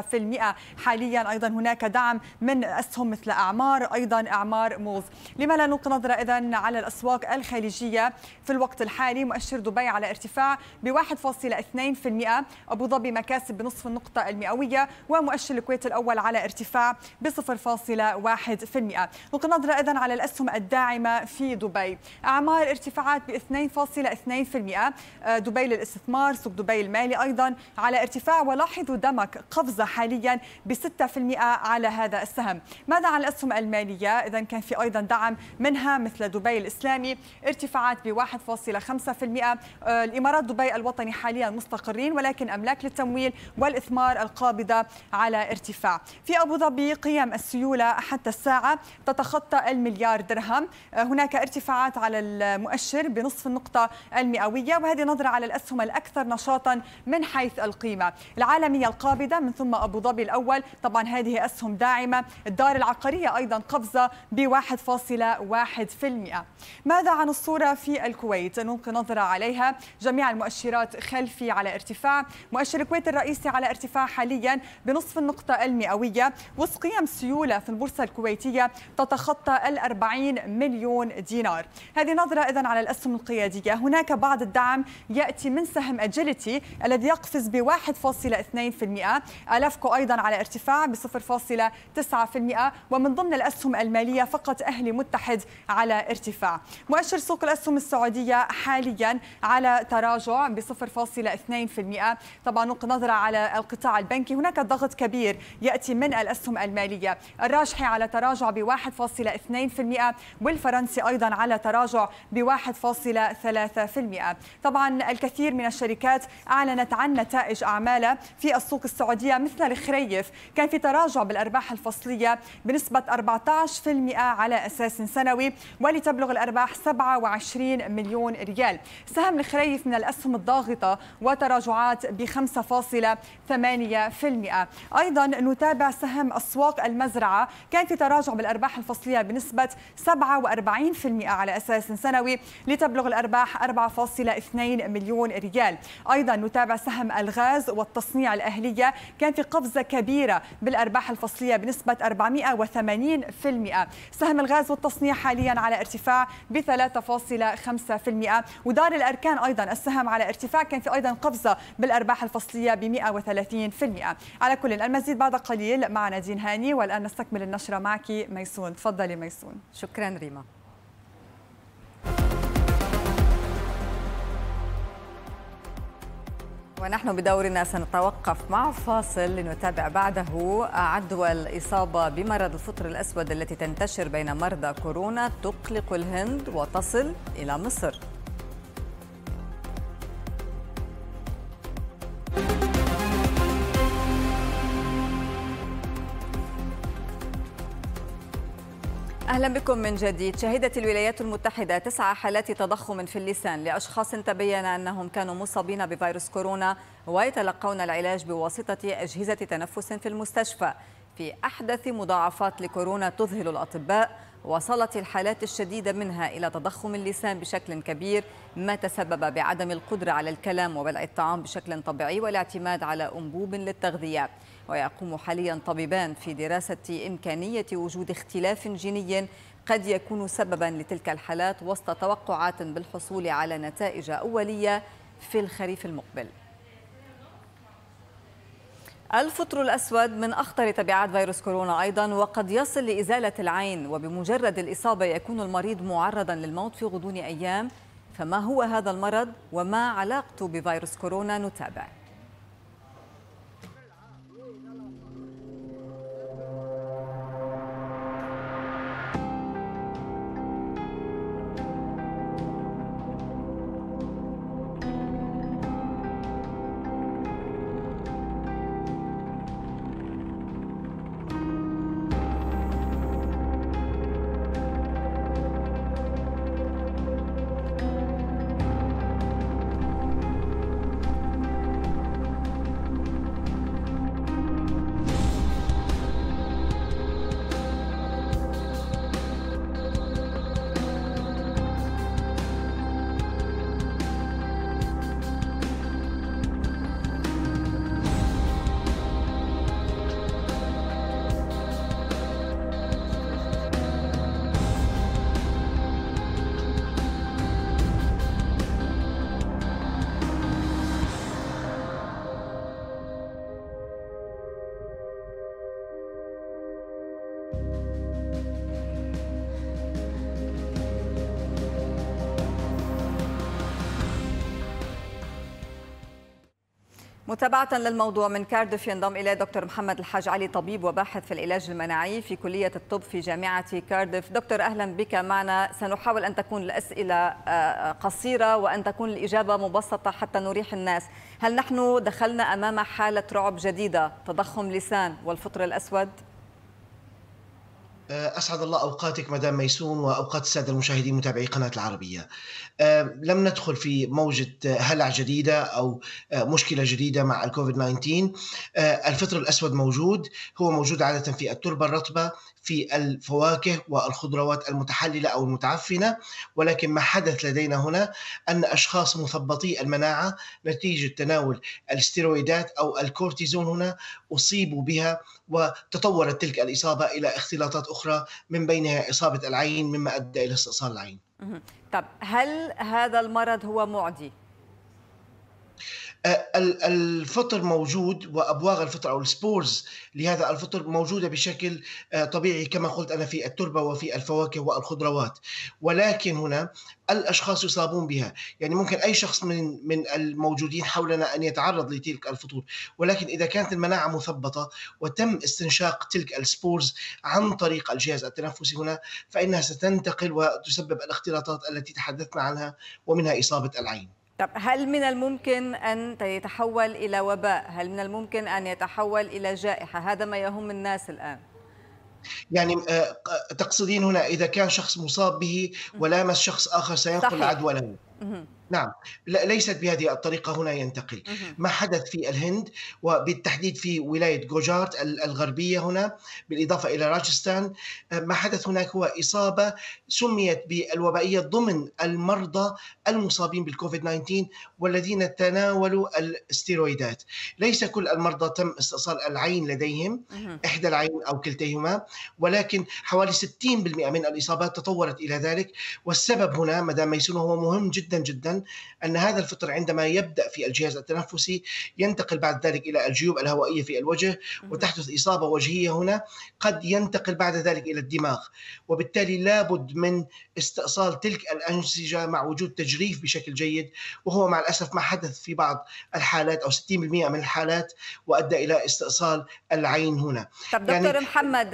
في المئة. حاليا أيضا هناك دعم من أسهم مثل أعمار أيضا أعمار موز. لما لا نلقي نظره اذا على الأسواق الخليجية. في الوقت الحالي مؤشر دبي على ارتفاع ب 1.2% أبو ظبي مكاسب بنصف النقطة المئوية ومؤشر الكويت الأول على ارتفاع ب 0.1% نلقي نظره اذا على الأسهم الداعمة في دبي. أعمال ارتفاعات ب 2.2% دبي للاستثمار سوق دبي المالي أيضا على ارتفاع. ولاحظوا دمك قفزة حاليا ب 6% على هذا السهم. ماذا عن الأسهم المالية؟ إذا كان في أيضا دعم منها مثل دبي الإسلامي ارتفاعات ب 1.5% الإمارات دبي الوطني حاليا مستقرين ولكن أملاك للتمويل والإثمار القابضة على ارتفاع. في أبو ظبي قيم السيولة حتى الساعة تتخطى المليار درهم. هناك ارتفاعات على المؤشر بنصف النقطة المئوية وهذه نظرة على الأسهم الأكثر نشاطا من حيث القيمة. العالمية القابضة من ثم أبو ظبي الأول. طبعا هذه أسهم داعمة. الدار العقارية أيضا قفزة ب 1.1% ماذا عن الصورة في الكويت؟ نلقي نظرة عليها. جميع المؤشرات خلفي على ارتفاع. مؤشر الكويت الرئيسي على ارتفاع حاليا بنصف النقطة المئوية. وسط قيم سيولة في البورصة الكويتية تتخطى ال 40 مليون دينار. هذه نظرة إذن على الأسهم القيادية. هناك بعض الدعم يأتي من سهم أجيلتي الذي يقفز ب 1.2% ألفكو أيضا على ارتفاع ب 0.9% ومن ضمن الأسهم المالية فقط أهلي متحد على ارتفاع. مؤشر سوق الأسهم السعودية حاليا على تراجع ب 0.2% طبعا نظرة على القطاع البنكي. هناك ضغط كبير يأتي من الأسهم المالية. الراجحي على تراجع ب 1.2% والفرنسي أيضا على تراجع ب 1.3% طبعا الكثير من الشركات أعلنت عن نتائج أعمالها في السوق السعودية مثل الخريف كان في تراجع بالأرباح الفصلية بنسبة 14% على أساس سنوي ولتبلغ الأرباح 27 مليون ريال. سهم الخريف من الأسهم الضاغطة وتراجعات ب 5.8% أيضا نتابع سهم أسواق المزرعة كان في تراجع بالأرباح الفصلية بنسبة 47% على أساس سنوي لتبلغ الأرباح 4.2 مليون ريال. أيضا نتابع سهم الغاز والتصنيع الأهلية. كان في قفزة كبيرة بالأرباح الفصلية بنسبة 480% سهم الغاز والتصنيع حاليا على ارتفاع ب 3.5% ودار الأركان أيضا السهم على ارتفاع كان في أيضا قفزة بالأرباح الفصلية ب 130% على كل المزيد بعد قليل مع نادين هاني والآن نستكمل النشرة معك ميسون. تفضلي ميسون. شكرا. ريما. ونحن بدورنا سنتوقف مع فاصل لنتابع بعده عدوى الإصابة بمرض الفطر الأسود التي تنتشر بين مرضى كورونا تقلق الهند وتصل إلى مصر. أهلا بكم من جديد. شهدت الولايات المتحدة تسع حالات تضخم في اللسان لأشخاص تبين أنهم كانوا مصابين بفيروس كورونا ويتلقون العلاج بواسطة أجهزة تنفس في المستشفى. في أحدث مضاعفات لكورونا تذهل الأطباء. وصلت الحالات الشديدة منها إلى تضخم اللسان بشكل كبير ما تسبب بعدم القدرة على الكلام وبلع الطعام بشكل طبيعي والاعتماد على أنبوب للتغذية. ويقوم حاليا طبيبان في دراسة إمكانية وجود اختلاف جيني قد يكون سببا لتلك الحالات وسط توقعات بالحصول على نتائج أولية في الخريف المقبل. الفطر الأسود من أخطر تبعات فيروس كورونا أيضا وقد يصل لإزالة العين وبمجرد الإصابة يكون المريض معرضا للموت في غضون أيام. فما هو هذا المرض وما علاقته بفيروس كورونا؟ نتابع. متابعة للموضوع من كاردف ينضم إلى دكتور محمد الحاج علي طبيب وباحث في العلاج المناعي في كلية الطب في جامعة كاردف. دكتور أهلا بك معنا. سنحاول أن تكون الأسئلة قصيرة وأن تكون الإجابة مبسطة حتى نريح الناس. هل نحن دخلنا أمام حالة رعب جديدة تضخم لسان والفطر الأسود؟ أسعد الله أوقاتك مدام ميسون وأوقات السادة المشاهدين متابعي قناة العربية. لم ندخل في موجة هلع جديدة أو مشكلة جديدة مع الكوفيد 19 الفطر الأسود موجود هو موجود عادة في التربة الرطبة في الفواكه والخضروات المتحللة أو المتعفنة ولكن ما حدث لدينا هنا أن أشخاص مثبطي المناعة نتيجة تناول الاستيرويدات أو الكورتيزون هنا أصيبوا بها وتطورت تلك الإصابة إلى اختلاطات أخرى من بينها إصابة العين مما أدى إلى استئصال العين طب هل هذا المرض هو معدي؟ الفطر موجود وأبواغ الفطر أو السبورز لهذا الفطر موجودة بشكل طبيعي كما قلت أنا في التربة وفي الفواكه والخضروات. ولكن هنا الأشخاص يصابون بها. يعني ممكن أي شخص من من الموجودين حولنا أن يتعرض لتلك الفطور. ولكن إذا كانت المناعة مثبطة وتم استنشاق تلك السبورز عن طريق الجهاز التنفسي هنا فإنها ستنتقل وتسبب الاختلاطات التي تحدثنا عنها ومنها إصابة العين. طب هل من الممكن أن يتحول إلى وباء؟ هل من الممكن أن يتحول إلى جائحة؟ هذا ما يهم الناس الآن. يعني تقصدين هنا إذا كان شخص مصاب به ولامس شخص آخر سينقل العدوى له. نعم. ليست بهذه الطريقة هنا ينتقل. ما حدث في الهند وبالتحديد في ولاية جوجارت الغربية هنا بالإضافة إلى راجستان ما حدث هناك هو إصابة سميت بالوبائية ضمن المرضى المصابين بالكوفيد 19 والذين تناولوا الاستيرويدات ليس كل المرضى تم استئصال العين لديهم إحدى العين أو كلتيهما ولكن حوالي 60% من الإصابات تطورت إلى ذلك. والسبب هنا مدام ميسون هو مهم جدا جدا أن هذا الفطر عندما يبدأ في الجهاز التنفسي ينتقل بعد ذلك إلى الجيوب الهوائية في الوجه وتحدث إصابة وجهية هنا قد ينتقل بعد ذلك إلى الدماغ. وبالتالي لابد من استئصال تلك الأنسجة مع وجود تجريف بشكل جيد وهو مع الأسف ما حدث في بعض الحالات أو 60% من الحالات وأدى إلى استئصال العين هنا. طب دكتور يعني محمد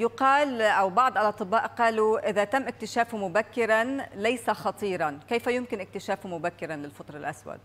يقال أو بعض الأطباء قالوا إذا تم اكتشافه مبكرا ليس خطيرا كيف يمكن اكتشافه مبكرا للفطر الأسود؟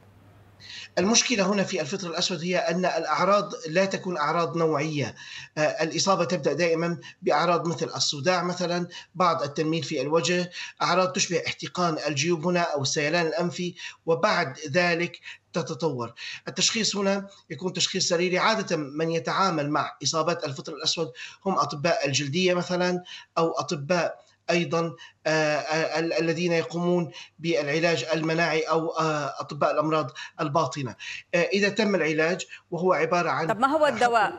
المشكلة هنا في الفطر الأسود هي أن الأعراض لا تكون أعراض نوعية. آه، الإصابة تبدأ دائما بأعراض مثل الصداع مثلا بعض التنميل في الوجه أعراض تشبه احتقان الجيوب هنا أو السيلان الأنفي وبعد ذلك تتطور. التشخيص هنا يكون تشخيص سريري عادة من يتعامل مع إصابات الفطر الأسود هم أطباء الجلدية مثلا أو أطباء أيضا آه، آه، الذين يقومون بالعلاج المناعي أو آه، أطباء الأمراض الباطنة. إذا تم العلاج وهو عبارة عن طب ما هو الدواء؟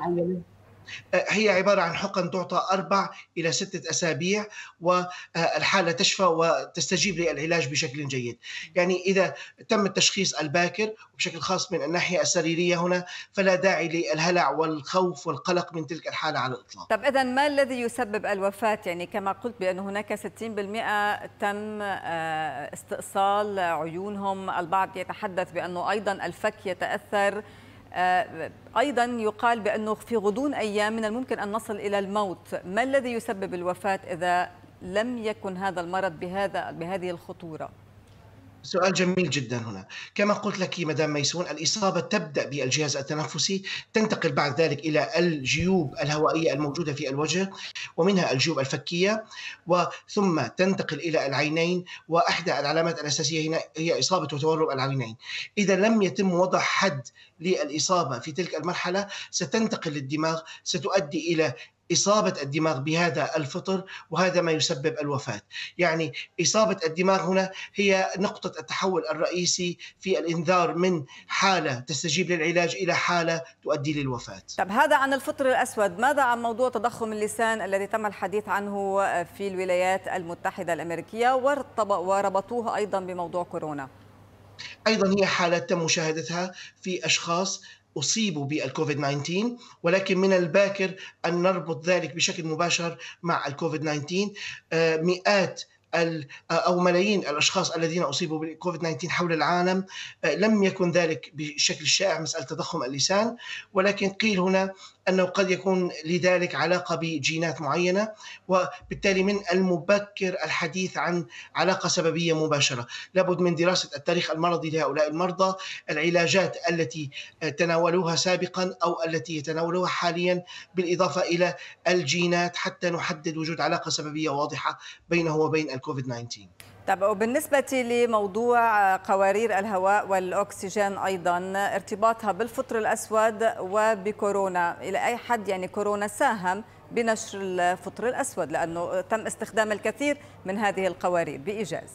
هي عبارة عن حقن تعطى أربع إلى ستة أسابيع والحالة تشفى وتستجيب للعلاج بشكل جيد. يعني إذا تم التشخيص الباكر وبشكل خاص من الناحية السريرية هنا فلا داعي للهلع والخوف والقلق من تلك الحالة على الإطلاق. طب إذا ما الذي يسبب الوفاة؟ يعني كما قلت بأن هناك 60% تم آه، استئصال عيونهم البعض يتحدث بأنه أيضا الفك يتأثر آه، أيضا يقال بأنه في غضون أيام من الممكن أن نصل إلى الموت. ما الذي يسبب الوفاة إذا لم يكن هذا المرض بهذا بهذه الخطورة؟ سؤال جميل جدا هنا. كما قلت لك مدام ميسون الإصابة تبدأ بالجهاز التنفسي تنتقل بعد ذلك إلى الجيوب الهوائية الموجودة في الوجه ومنها الجيوب الفكية وثم تنتقل إلى العينين وأحدى العلامات الأساسية هنا هي إصابة وتورم العينين. إذا لم يتم وضع حد للإصابة في تلك المرحلة ستنتقل للدماغ ستؤدي إلى إصابة الدماغ بهذا الفطر وهذا ما يسبب الوفاة. يعني إصابة الدماغ هنا هي نقطة التحول الرئيسي في الإنذار من حالة تستجيب للعلاج إلى حالة تؤدي للوفاة. طب هذا عن الفطر الأسود ماذا عن موضوع تضخم اللسان الذي تم الحديث عنه في الولايات المتحدة الأمريكية وربطوه أيضا بموضوع كورونا؟ أيضا هي حالات تم مشاهدتها في أشخاص أصيبوا بالكوفيد 19 ولكن من الباكر أن نربط ذلك بشكل مباشر مع الكوفيد 19 آه، مئات أو ملايين الأشخاص الذين أصيبوا بالكوفيد 19 حول العالم آه، لم يكن ذلك بشكل شائع. مسألة تضخم اللسان ولكن قيل هنا أنه قد يكون لذلك علاقة بجينات معينة وبالتالي من المبكر الحديث عن علاقة سببية مباشرة، لابد من دراسة التاريخ المرضي لهؤلاء المرضى، العلاجات التي تناولوها سابقا أو التي يتناولوها حاليا بالإضافة إلى الجينات حتى نحدد وجود علاقة سببية واضحة بينه وبين الكوفيد 19. طب وبالنسبة لموضوع قوارير الهواء والأكسجين أيضا ارتباطها بالفطر الأسود وبكورونا. إلى أي حد يعني كورونا ساهم بنشر الفطر الأسود؟ لأنه تم استخدام الكثير من هذه القوارير بإيجاز.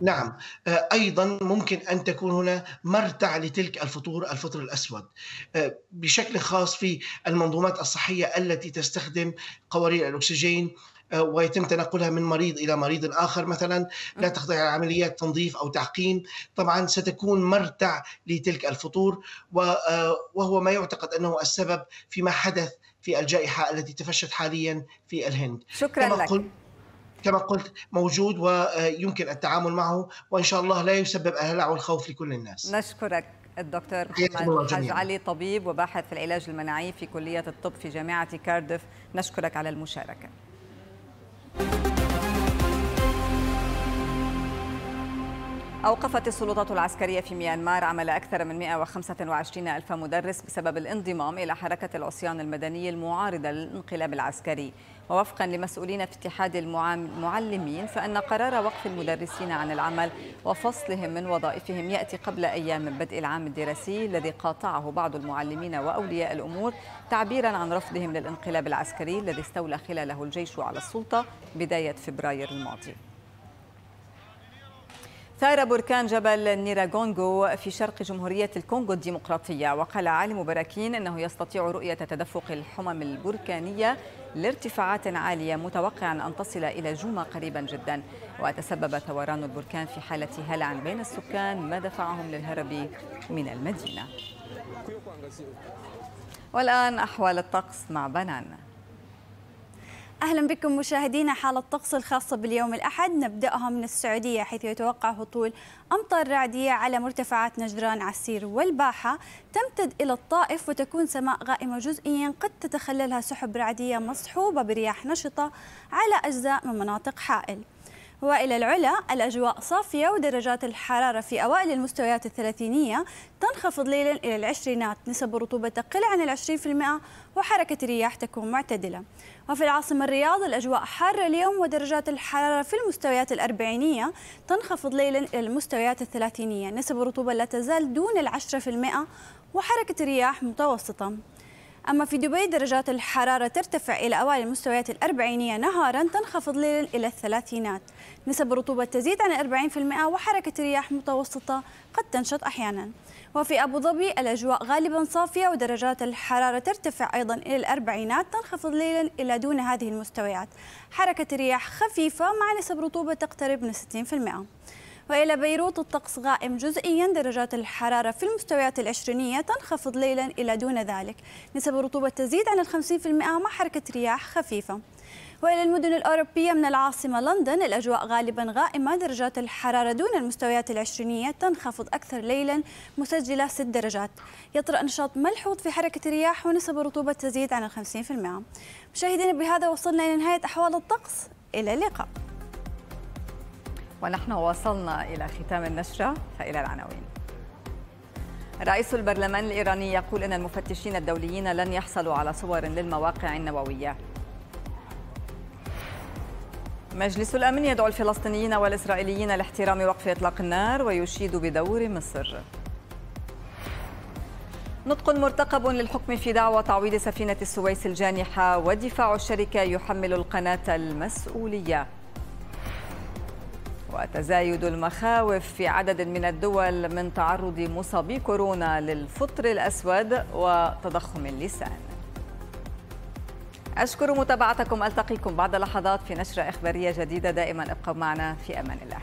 نعم. أيضا ممكن أن تكون هنا مرتع لتلك الفطور الفطر الأسود. بشكل خاص في المنظومات الصحية التي تستخدم قوارير الأكسجين آه، ويتم تنقلها من مريض إلى مريض آخر مثلا لا تخضع عمليات تنظيف أو تعقيم. طبعا ستكون مرتع لتلك الفطور آه، وهو ما يعتقد أنه السبب فيما حدث في الجائحة التي تفشت حاليا في الهند. شكرا كما لك. قلت كما قلت موجود ويمكن التعامل معه وإن شاء الله لا يسبب الهلع والخوف لكل الناس. نشكرك الدكتور محمد حاج علي طبيب وباحث في العلاج المناعي في كلية الطب في جامعة كاردف نشكرك على المشاركة. أوقفت السلطات العسكرية في ميانمار عمل أكثر من 125 ألف مدرس بسبب الانضمام إلى حركة العصيان المدني المعارضة للانقلاب العسكري. ووفقا لمسؤولين في اتحاد المعلمين فإن قرار وقف المدرسين عن العمل وفصلهم من وظائفهم يأتي قبل أيام من بدء العام الدراسي الذي قاطعه بعض المعلمين وأولياء الأمور تعبيرا عن رفضهم للانقلاب العسكري الذي استولى خلاله الجيش على السلطة بداية فبراير الماضي. ثار بركان جبل نيراغونغو في شرق جمهورية الكونغو الديمقراطية وقال عالم براكين أنه يستطيع رؤية تدفق الحمم البركانية لارتفاعات عالية متوقعا أن تصل إلى جوما قريبا جدا. وتسبب ثوران البركان في حالة هلع بين السكان ما دفعهم للهرب من المدينة. والآن أحوال الطقس مع بنان. أهلا بكم مشاهدينا حالة الطقس الخاصة باليوم الأحد. نبدأها من السعودية حيث يتوقع هطول أمطار رعدية على مرتفعات نجران عسير والباحة تمتد إلى الطائف وتكون سماء غائمة جزئيا قد تتخللها سحب رعدية مصحوبة برياح نشطة على أجزاء من مناطق حائل. وإلى العلا الأجواء صافية ودرجات الحرارة في أوائل المستويات الثلاثينية تنخفض ليلا إلى العشرينات. نسب الرطوبة تقل عن العشرين في المئة وحركة الرياح تكون معتدلة. وفي العاصمة الرياض الأجواء حارة اليوم ودرجات الحرارة في المستويات الأربعينية تنخفض ليلا إلى المستويات الثلاثينية. نسب الرطوبة لا تزال دون العشرة في المئة وحركة الرياح متوسطة. أما في دبي درجات الحرارة ترتفع إلى أوائل المستويات الأربعينية نهارا تنخفض ليلا إلى الثلاثينات. نسب الرطوبة تزيد عن الأربعين في المئة وحركة الرياح متوسطة قد تنشط أحيانا. وفي أبو ظبي الأجواء غالبا صافية ودرجات الحرارة ترتفع أيضا إلى الأربعينات تنخفض ليلا إلى دون هذه المستويات. حركة الرياح خفيفة مع نسب رطوبة تقترب من 60% وإلى بيروت الطقس غائم جزئيا درجات الحرارة في المستويات العشرينية تنخفض ليلا إلى دون ذلك. نسب الرطوبة تزيد عن الخمسين في المئة مع حركة رياح خفيفة. وإلى المدن الأوروبية من العاصمة لندن الأجواء غالبا غائمة درجات الحرارة دون المستويات العشرينية تنخفض أكثر ليلا مسجلة 6 درجات. يطرأ نشاط ملحوظ في حركة الرياح ونسب الرطوبة تزيد عن الخمسين في المئة. مشاهدينا بهذا وصلنا إلى نهاية أحوال الطقس. إلى اللقاء. ونحن وصلنا إلى ختام النشرة فإلى العناوين. رئيس البرلمان الإيراني يقول أن المفتشين الدوليين لن يحصلوا على صور للمواقع النووية. مجلس الأمن يدعو الفلسطينيين والإسرائيليين لاحترام وقف إطلاق النار ويشيد بدور مصر. نطق مرتقب للحكم في دعوى تعويض سفينة السويس الجانحة ودفاع الشركة يحمل القناة المسؤولية. وتزايد المخاوف في عدد من الدول من تعرض مصابي كورونا للفطر الأسود وتضخم اللسان. أشكر متابعتكم ألتقيكم بعد لحظات في نشرة إخبارية جديدة. دائما ابقوا معنا في أمان الله.